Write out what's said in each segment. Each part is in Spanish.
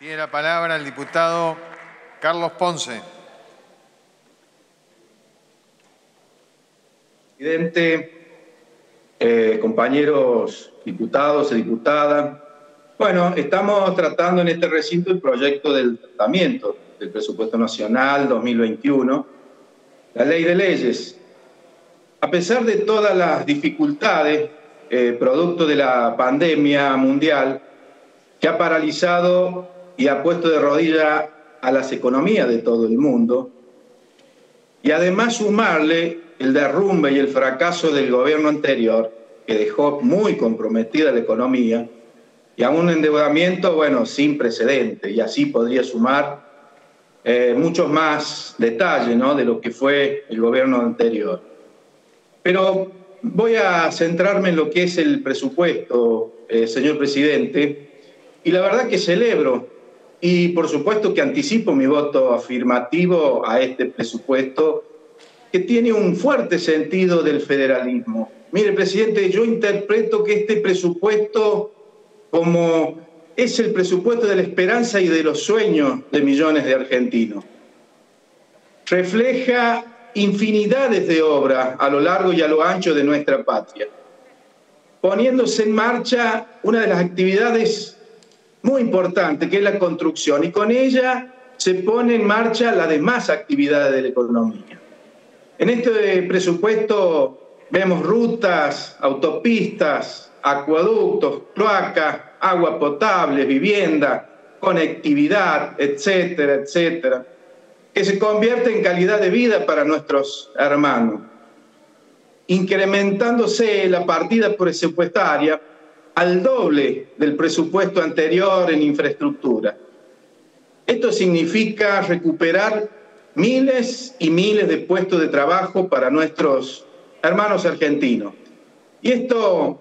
Tiene la palabra el diputado Carlos Ponce. Presidente, eh, compañeros diputados y diputadas, bueno, estamos tratando en este recinto el proyecto del tratamiento del presupuesto nacional 2021, la ley de leyes. A pesar de todas las dificultades eh, producto de la pandemia mundial que ha paralizado y ha puesto de rodilla a las economías de todo el mundo, y además sumarle el derrumbe y el fracaso del gobierno anterior, que dejó muy comprometida la economía, y a un endeudamiento, bueno, sin precedente, y así podría sumar eh, muchos más detalles ¿no? de lo que fue el gobierno anterior. Pero voy a centrarme en lo que es el presupuesto, eh, señor presidente, y la verdad que celebro y por supuesto que anticipo mi voto afirmativo a este presupuesto que tiene un fuerte sentido del federalismo. Mire, presidente, yo interpreto que este presupuesto como es el presupuesto de la esperanza y de los sueños de millones de argentinos. Refleja infinidades de obras a lo largo y a lo ancho de nuestra patria, poniéndose en marcha una de las actividades muy importante, que es la construcción, y con ella se pone en marcha la demás actividades de la economía. En este presupuesto vemos rutas, autopistas, acueductos, cloacas, agua potable, vivienda, conectividad, etcétera, etcétera, que se convierte en calidad de vida para nuestros hermanos, incrementándose la partida presupuestaria al doble del presupuesto anterior en infraestructura. Esto significa recuperar miles y miles de puestos de trabajo para nuestros hermanos argentinos. Y esto,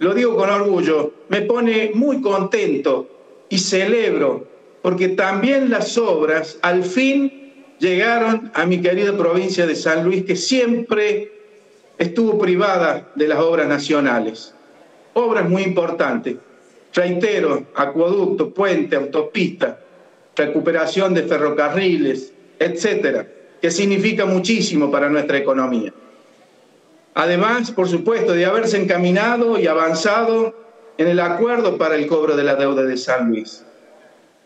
lo digo con orgullo, me pone muy contento y celebro, porque también las obras al fin llegaron a mi querida provincia de San Luis, que siempre estuvo privada de las obras nacionales obras muy importantes. Reitero, acueducto, puente, autopista, recuperación de ferrocarriles, etcétera, que significa muchísimo para nuestra economía. Además, por supuesto, de haberse encaminado y avanzado en el acuerdo para el cobro de la deuda de San Luis.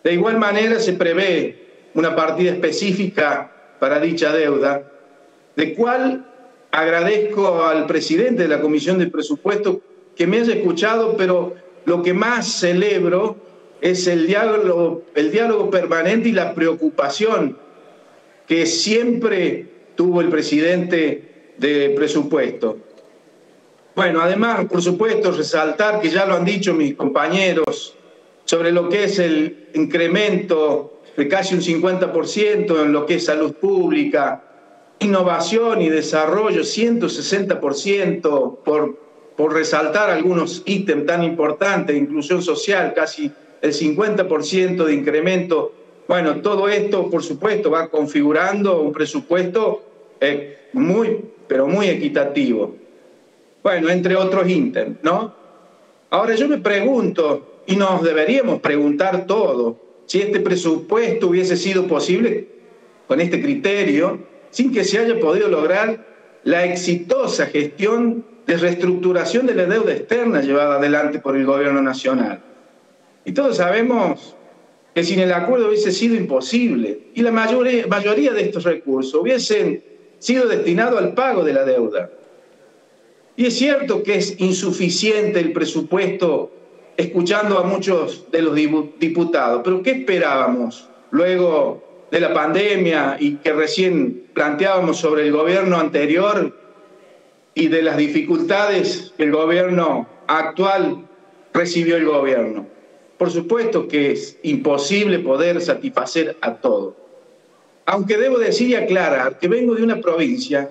De igual manera, se prevé una partida específica para dicha deuda, de cual agradezco al presidente de la Comisión de Presupuesto que me haya escuchado, pero lo que más celebro es el diálogo, el diálogo permanente y la preocupación que siempre tuvo el presidente de presupuesto. Bueno, además, por supuesto, resaltar que ya lo han dicho mis compañeros sobre lo que es el incremento de casi un 50% en lo que es salud pública, innovación y desarrollo, 160% por por resaltar algunos ítems tan importantes, inclusión social, casi el 50% de incremento. Bueno, todo esto, por supuesto, va configurando un presupuesto eh, muy, pero muy equitativo. Bueno, entre otros ítems, ¿no? Ahora yo me pregunto, y nos deberíamos preguntar todo, si este presupuesto hubiese sido posible con este criterio, sin que se haya podido lograr la exitosa gestión de reestructuración de la deuda externa llevada adelante por el gobierno nacional. Y todos sabemos que sin el acuerdo hubiese sido imposible y la mayoría, mayoría de estos recursos hubiesen sido destinados al pago de la deuda. Y es cierto que es insuficiente el presupuesto escuchando a muchos de los diputados, pero ¿qué esperábamos luego de la pandemia y que recién planteábamos sobre el gobierno anterior y de las dificultades que el gobierno actual recibió el gobierno. Por supuesto que es imposible poder satisfacer a todo. Aunque debo decir y aclarar que vengo de una provincia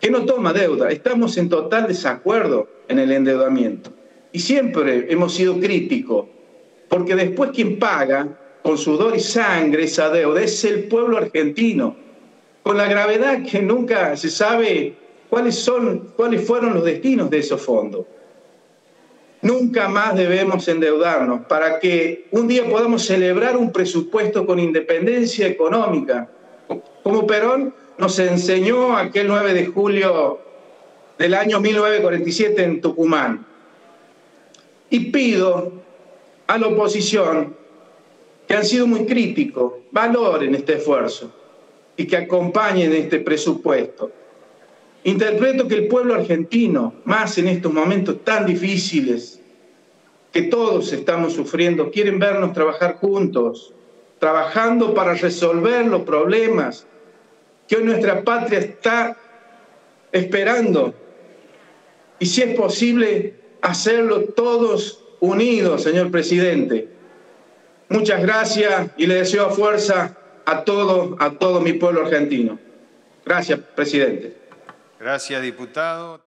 que no toma deuda. Estamos en total desacuerdo en el endeudamiento. Y siempre hemos sido críticos, porque después quien paga con sudor y sangre esa deuda es el pueblo argentino, con la gravedad que nunca se sabe cuáles, son, cuáles fueron los destinos de esos fondos. Nunca más debemos endeudarnos para que un día podamos celebrar un presupuesto con independencia económica, como Perón nos enseñó aquel 9 de julio del año 1947 en Tucumán. Y pido a la oposición que han sido muy críticos, valoren este esfuerzo y que acompañen este presupuesto. Interpreto que el pueblo argentino, más en estos momentos tan difíciles que todos estamos sufriendo, quieren vernos trabajar juntos, trabajando para resolver los problemas que hoy nuestra patria está esperando. Y si es posible, hacerlo todos unidos, señor presidente. Muchas gracias y le deseo fuerza a todo, a todo mi pueblo argentino. Gracias, presidente. Gracias, diputado.